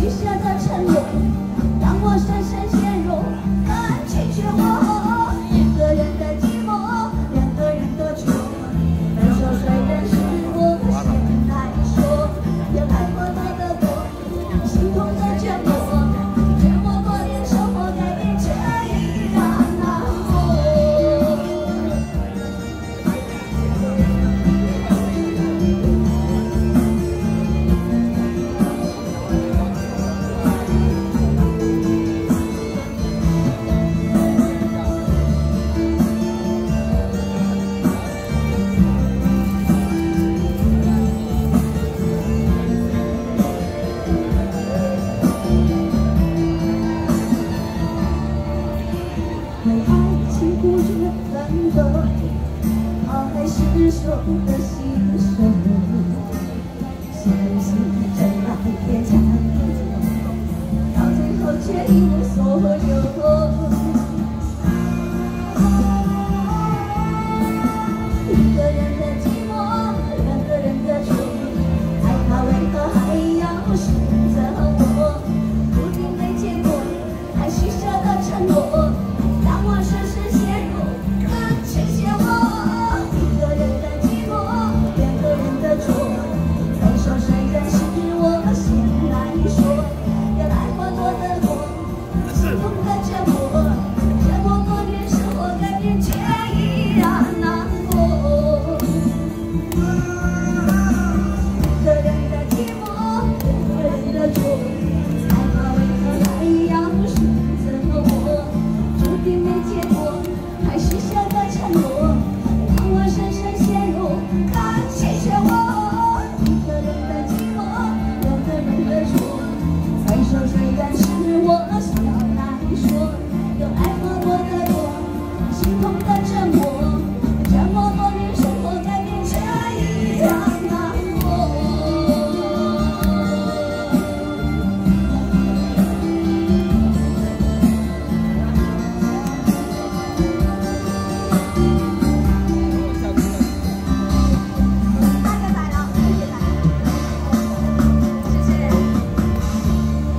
许下的承诺让我深深陷入感情漩涡怎还是说不心酸相信真爱天长地久到最后却一无所有心痛的折磨。